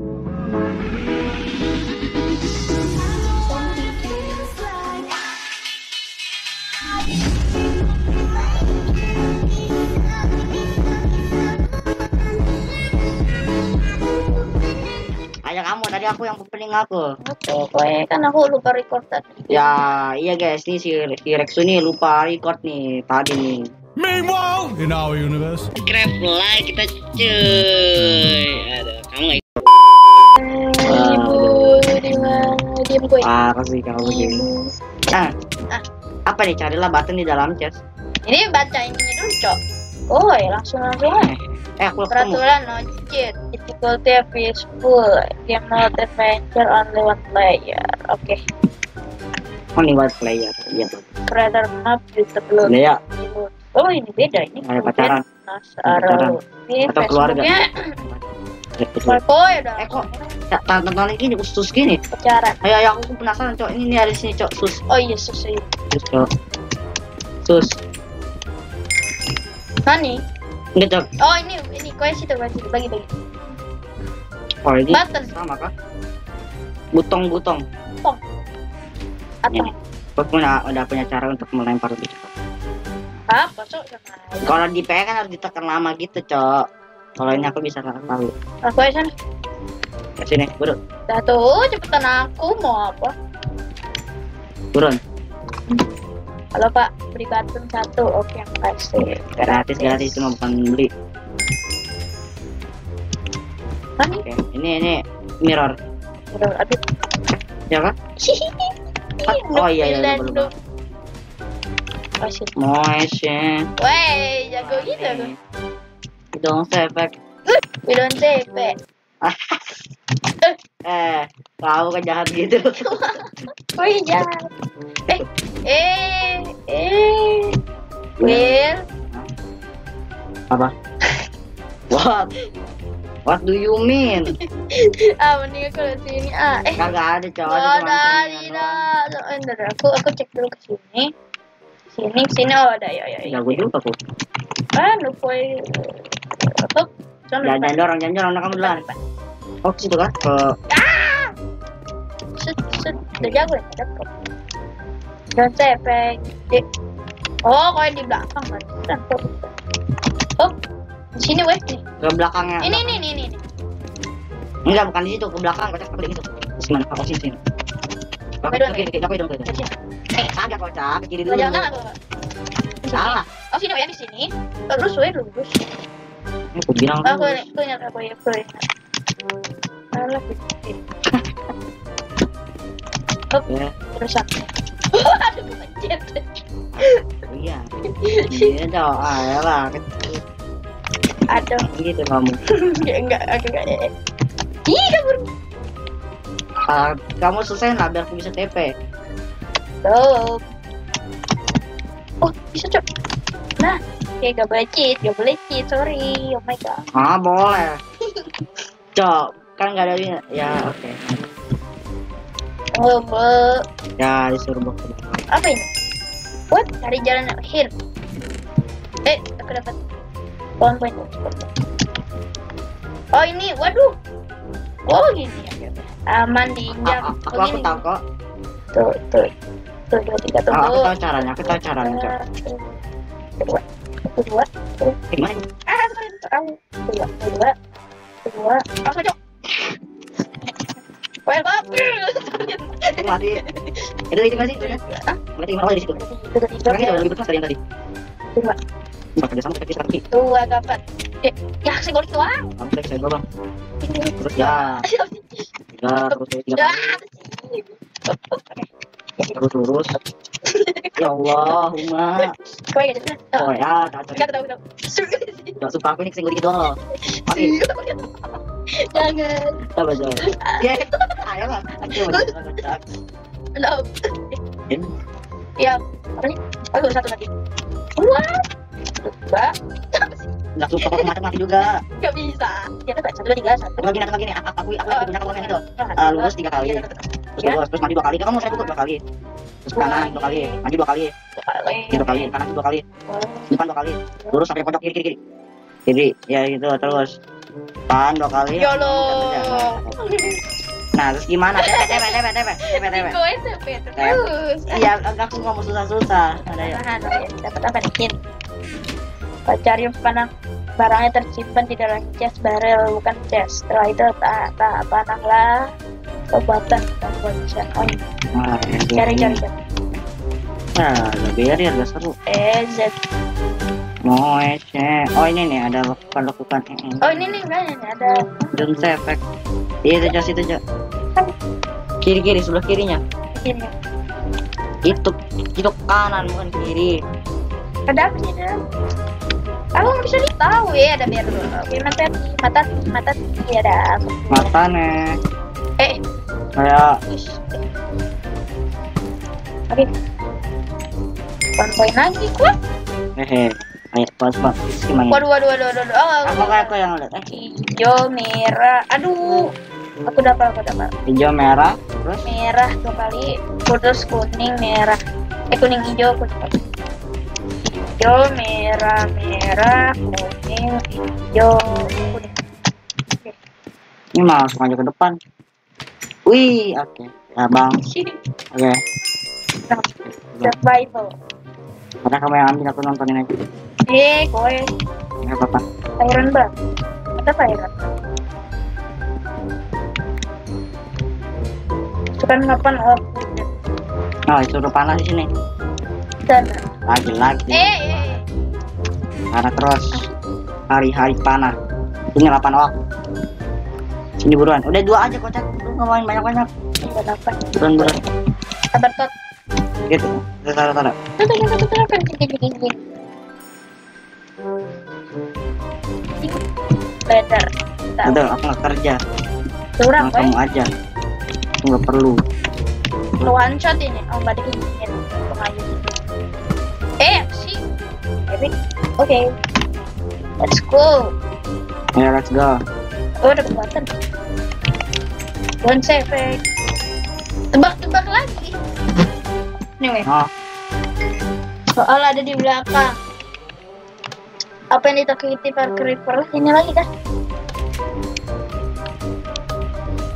Ayo kamu tadi aku yang opening aku. Oke, kan aku lupa record tadi. Ya iya guys nih si, si Rexu nih lupa record nih tadi nih. Meanwhile, in our universe, Subscribe like kita cuy. Diam gue. Parah sih kamu gini. Ibu. Ah, Ah. apa nih carilah button di dalam chest. Ini baca ininya dulu, Cok. Oh, ya langsung langsung aja. Eh aku. Peraturan no cheat. Difficulty peaceful. Game mode adventure only one player. Oke. Only one player. Iya tuh. Predator map. Udah ya. Oh ini beda ini. Ada pacaran. Nasaro. Ini Atau keluarga. Marco ya udah. Eh kok ya, tonton gini khusus gini. pacaran? Ayo, ayo aku penasaran cok. Ini ada sini cok. Sus, Oh iya sus iya. sus cok. Sus. Nani? Cok. Oh ini ini kue situ kue situ bagi bagi. Oh ini Button sama kah? Butong butong. atau Ini. Aku punya udah punya cara untuk melempar lebih cepat. apa cok. Kalau di PE kan harus ditekan lama gitu cok. Kalau ini aku bisa nggak tahu. Aku aja sana. Ke sini, burun, Dah tuh cepetan aku mau apa? burun. Halo Pak, beri button satu. Oke, makasih. Gratis gratis cuma bukan beli. Nani? Oke, ini ini mirror. Aduh, aduh. Ya kan? Oh, iya, iya. Masih. Motion. Wey, jago gitu Dong efek. We don't say. Eh, tahu kan jahat gitu. Oh iya. Eh, eh, eh. Will, Apa? What? What do you mean? ah mending aku lihat sini ah. Eh, Kagak ada cowok. ada ada, tidak. Oh, Bentar, aku aku cek dulu ke sini. Sini, sini oh ada ya ya. ya. Jago juga aku. Ah, lupa. Jangan Jangan dorong, jangan dorong, kamu duluan. Oh, situ kan? Ke Set, set, udah jago ya. Di- Oh, kau yang di belakang kan? Oh, di sini weh nih. ke belakangnya. Ini, ini, ini, ini. Enggak, bukan di situ, ke belakang. Kocak ke. Terus mana? Apa sih sini? Aku Kedua, kiri, kiri, aku dong, kiri. Di sini. Eh, kagak kocak, kiri dulu. jangan. Di sini. Salah. Oh, sini weh di sini. Terus weh lurus. Aku bilang Aku aku ingat, aku ingat, aku ingat. Salah, di sini. Ya, Terus aku. Aduh, kepencet. iya. Iya dong, ayolah. Aduh, Gitu kamu. ya enggak, aku enggak. ya. Ih, kabur. Ah, kamu selesai lah biar aku bisa TP. Tuh. Oh, bisa cok. Nah, ya gak boleh cheat, gak boleh cheat, sorry. Oh my god. Ah, boleh. Cok, kan nggak ada ini. Ya, oke. Oh, be- Ya, disuruh ke apa ini? What? Cari jalan akhir. Eh, aku dapat pohon poin. Oh ini, waduh. Oh gini ya. Aman diinjak. Ah, ah, aku Oh, aku tahu kok. Tuh, tuh. Tuh, dua, tiga, Ah, aku tunggu. tahu caranya, aku tahu caranya, Cok. Kedua. Gimana? Ah, sorry, sorry. Kedua, kedua, kedua. Oh, cocok. Welcome. Itu mati. Itu masih ya. Berarti gimana di situ? Sekarang itu lebih betul dari yang tadi. Dua. Empat kerja sama kaki kaki. dua, dapat. Eh, ya, ah. Kamu cek saya bang. Terus ya, ya terus tiga Ya. Terus lurus. Ya Allah, Uma. Kau yang gitu. Oh ya, tak tahu, tahu. Gak suka aku ini kesenggol dikit doang. Mati. Jangan. Apa aja? Ya, ayo lah. Ayo lah. Ya, apa nih? Oh, satu lagi. Dua. Dua. Nggak suka aku mati mati juga. Gak bisa. Ya, dapat satu, dua, tiga, satu. Aku lagi aku lagi nih. Aku aku aku punya kelompok itu. Nah, Ah, lurus tiga kali. Terus lurus, terus mandi dua kali. Kamu mau saya pukul dua kali. Terus kanan dua kali, mandi dua kali, kiri dua kali, kanan dua kali, depan dua kali, lurus sampai pojok kiri kiri kiri. Kiri, ya gitu terus. Pan dua kali. Yolo. Nah, terus gimana? Tepe, tepe, tepe, tepe, tepe, tepe. SMP terus. Iya, aku nggak mau susah-susah. Ada ya. Dapat apa nih? Hint. Cari panah barangnya tersimpan di dalam chest barrel bukan chest. Setelah itu tak tak panahlah dan bocah. Oh, ini. Nah, cari cari cari. Nah, biar ya, udah seru. Eh Z. Mau ese. Oh ini nih ada lakukan lakukan. Oh ini nih banyak nih ada. Say effect. Iya itu jas itu jas. Kiri kiri sebelah kirinya. Ini. Itu itu kanan bukan kiri. Ada apa sih dalam? Aku nggak bisa tahu ya ada biar dulu. Oke mata mata mata iya ada. Mata nih. Eh. Kayak ish. Oke. One point lagi kuat. hehe. Kayak pas pas gimana? Waduh waduh waduh waduh. Oh, kayak aku yang lihat? Eh, hijau merah aduh aku dapat aku dapat hijau merah terus merah dua kali terus kuning merah eh kuning hijau kuning hijau merah merah kuning hijau kuning ini langsung aja ke depan. Wih, oke. Ya bang, Sini. oke. Nah, survival Karena kamu yang ambil aku nontonin aja. eh kowe Nggak apa-apa. iron bang ada apa iron itu kan ngapain oh Oh, itu udah panas di sini. dan Lagi lagi. eh eh eh. Karena terus hari-hari panas. Ini 8 wak. Sini buruan. Udah dua aja kocak. Main banyak-banyak. nggak dapat sabar tot Gitu. Taruh taruh. Gini, gini, gini. Better. Udah, aku nggak kerja. Sama kamu aja. Aku nggak perlu. Lu one shot ini. Oh, nggak. Eh, sih? Oke. Oke. Let's go. Ya, let's go. Oh, ada kekuatan. Save it. Tebak-tebak lagi. Anyway, Oh, soal ada di belakang. Apa yang ditakuti Park Creeper? Ini lagi kan?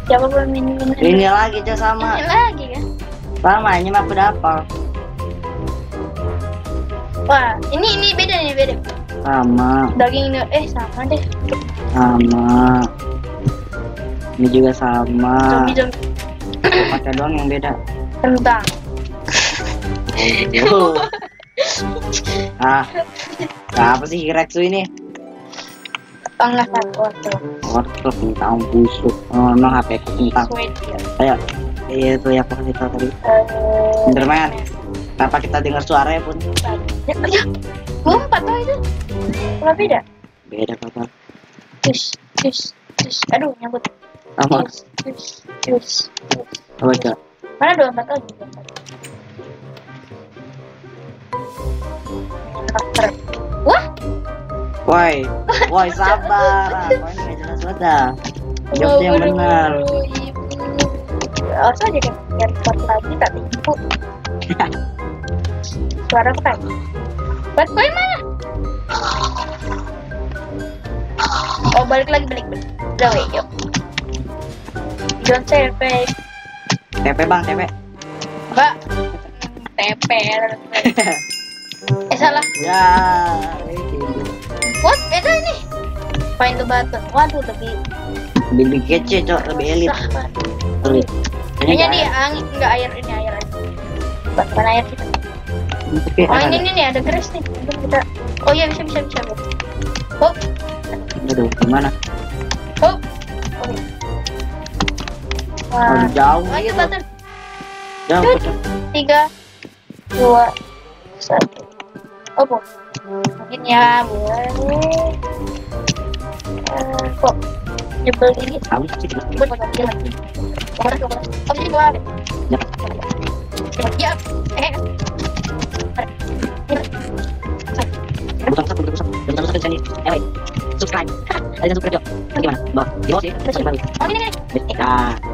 Siapa belum ini ini? ini lagi aja sama. Ini lagi kan? Sama, ini mah aku udah hafal. Wah, ini ini beda nih beda. Sama, Daging ini eh sama deh. sama. Ini juga sama. Pakai doang yang beda. kentang. Oh. ah, apa sih Rexu ini? Tengah satu tuh. Wortel kentang busuk. Oh, emang HP kentang. Ayo, iya itu ya kasih tau tadi. Eh, Enderman. Tanpa kita dengar suaranya pun Ya, ya. Empat tau itu. Kenapa beda? beda apa Cus, cus, cus. Aduh, nyambut. Apa coba? Mana dua empat lagi? Wah, Woi, woi sabar. Ini nggak jelas banget dah. Jawab yang benar. ibu. Asal aja kan biar kuat lagi tak tipu. Suara apa kan? Buat boy mana? Oh balik lagi balik balik. Udah yuk. Say fake. TP bang, TP. Mbak. Tepe. eh salah. Ya, ini What? Beda ini. Find the button. Waduh lebih lebih kece cok, lebih elit. Elit. Kayaknya di angin enggak air ini air aja. Bukan air kita. Oh ada. ini nih nih ada keris nih. Kita. Oh iya bisa bisa bisa. bisa. Oh, Aduh, gimana? Wah. Jauh itu gitu. button. Jauh. Tiga, dua, satu. Oh bu. Mungkin ya boleh. Eh, kok nyebel ini? Tahu sih, Buat buat lagi. Boleh boleh. Oh sini gua. Ya. Ya. Eh. Satu Eh. Subscribe. Ada yang subscribe, Cok. Gimana? Bah, di bawah sih. Baru. Oh ini. Ah. Nah,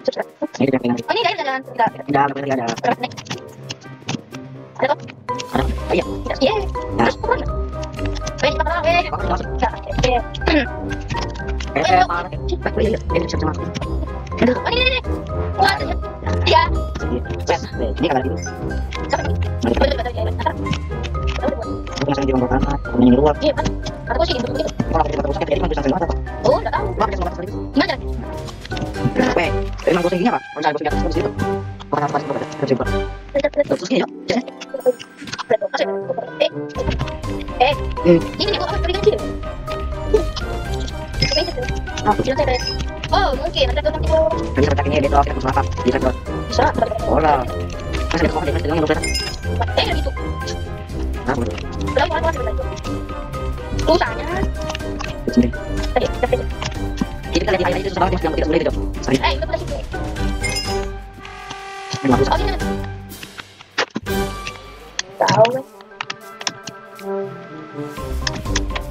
Cepat. Ini oh ini guys ada enggak ada lagi ada. ada kok Ada. Ayo. iya terus turun. Masuk masuk. Enggak, eh, Eh, eh, iya, ini bisa sama. Aduh. oh, ini, ini, ini. Wah. Iya. Ini kalau ini. Ini. Aku masang di bangku tanah, aku. Iya. Kata gua sih gitu, begitu. Kalau aku dapat jadi mangku sampai mana? Oh, Oh, mungkin ada tuh nanti gua Bisa petak ini dia kita kelapa. Bisa kok. bisa. Masih ada. Eh, gitu. Nah, mulai, mulai. Susahnya. Sini. Tadi, kan lagi itu sama yang tidak boleh itu. Eh, itu belah situ. Tahu kan?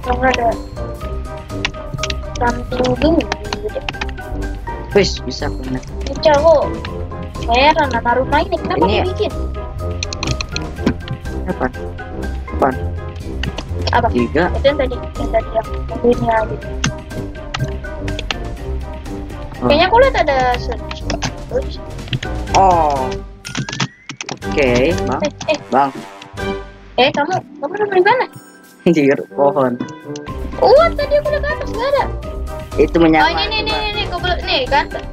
Ada something dulu gitu. Wis, bisa benar. Baca kok. Heran nama rumah ini kenapa Ini- kau bikin? Apa? Apa? Apa? Tiga. Itu yang tadi, yang tadi yang dunia gitu. Oh. Kayaknya aku lihat ada. Terus, Oh. Oke, bang. eh, eh, Bang, eh, kamu, kamu nemu di mana? di pohon. Oh, tadi aku lihat ke atas nggak ada. Itu Oh, menyamar. ini, ini, ini, ini, kau belum, nih kan? Tuh.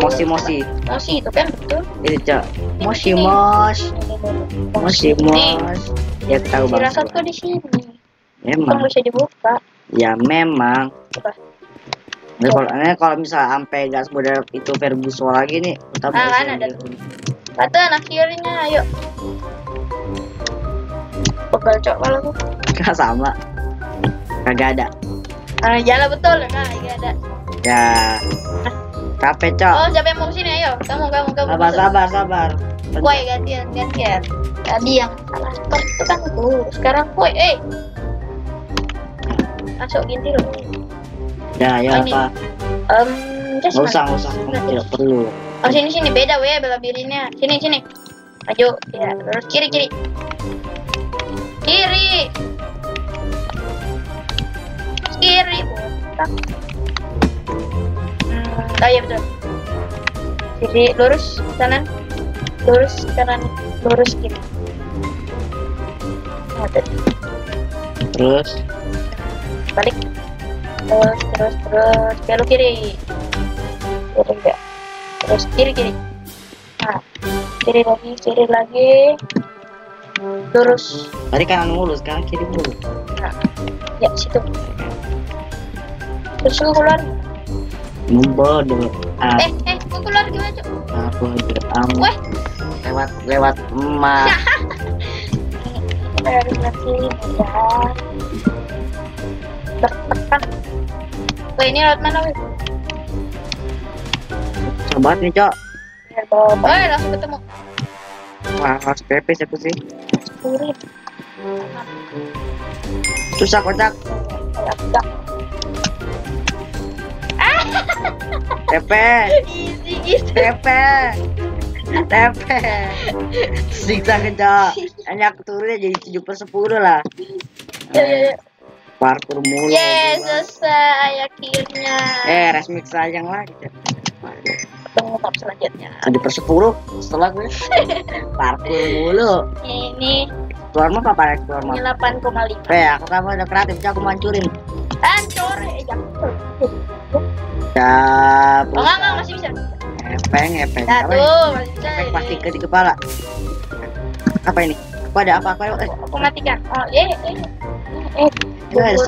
Mosi mosi. Mosi itu kan betul. Itu cak. Mosi mos. Mosi Nih, mos. Ya tahu bang. Firasat kau di sini. Memang. Kamu bisa dibuka. Ya memang. Coba. Nah, kalau ini kalau misal sampai gas model itu Ferguson lagi nih, kita Ah, kan ada tuh. Kata akhirnya, ayo. Pegal cok kalau aku. Nggak sama. Kagak ada. Ah, jalan betul, nah, iya ada. Ya. Capek cok. Oh, siapa yang mau ke sini? Ayo, kamu, kamu, kamu. Sabar masuk. sabar sabar. Woi, gantian, gantian. Tadi yang salah stop itu kan aku. Sekarang woi, eh. Masuk gini loh. Ya ya Oh, apa? Just Nggak usah nggak usah. Tidak perlu. Oh, sini sini beda weh bela dirinya. Sini sini. Maju, ya, terus kiri kiri. Kiri. Kiri, botak. Hmm, oh iya betul. Kiri, lurus kanan. Lurus kanan, lurus kiri. Terus balik terus terus terus belok kiri. Kiri. Enggak terus kiri kiri. Nah kiri lagi kiri lagi. Lurus tadi kanan mulu, sekarang kiri mulu. nah ya situ. Terus lu keluar. Membodoh. Ah, eh eh mau keluar gimana cok? Aku am weh lewat lewat emak. harus nanti ya Wah ini lewat mana weh? Coba nih cok. Bawa, eh langsung ketemu. Wah, harus PP siapa sih? Susah kocak. TP. TP, TP. Siksa kecok. Hanya turunnya jadi 7 per 10 lah. Ya, ya, ya. Parkur mulu. Yes, selesai akhirnya. Eh, resmix sayang lagi. Tahap selanjutnya. 7 per 10 setelah gue. Parkur mulu. Ini Keluar mah apa keluar mah? ini 8,5. Eh, aku kan udah kreatif, aku mancurin. Hancur, eh jangan. Ya, Oh, enggak, enggak, masih bisa. Epeng, epeng. Nah, Apa tuh, masih bisa. Plastik ke di kepala. Apa ini? Apa ada apa apa? Eh, Aku matikan. Oh, eh, eh. Eh, Eh,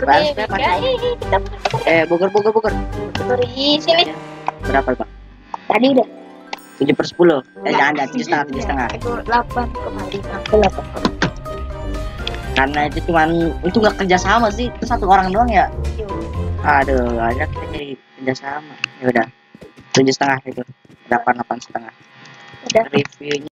kita bukur. bubur di sini. Berapa bang? Tadi udah. 7 per 10 Eh jangan jangan, 7 setengah, 7 setengah. Itu 8,5. Aku 8,5. Karena itu cuman, itu gak kerja sama sih. Itu satu orang doang ya? Aduh, banyak nih kerjasama ya udah. Tujuh setengah itu. Delapan delapan setengah. Reviewnya